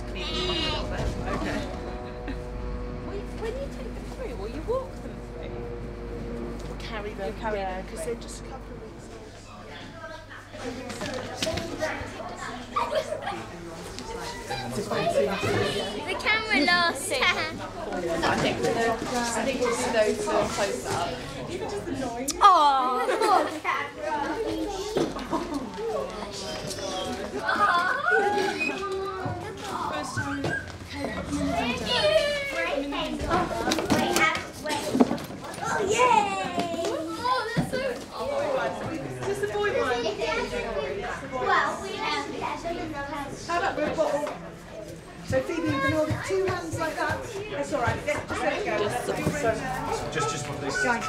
just clean them up a little bit. Okay. When you take them through, will you walk them through? Carry them. carry yeah, because they're just a couple of weeks old. The camera lost. I think I think we'll do those for a close up. First So Phoebe, you can hold it two hands like that. That's all right. Let, just let it go. So, Just, just for this. guys,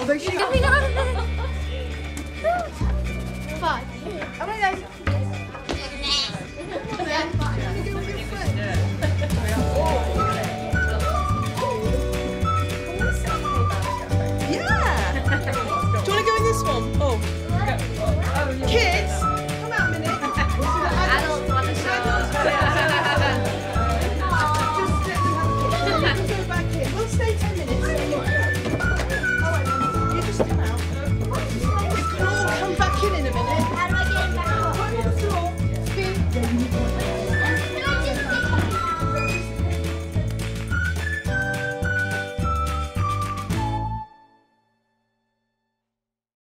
Oh, Although she.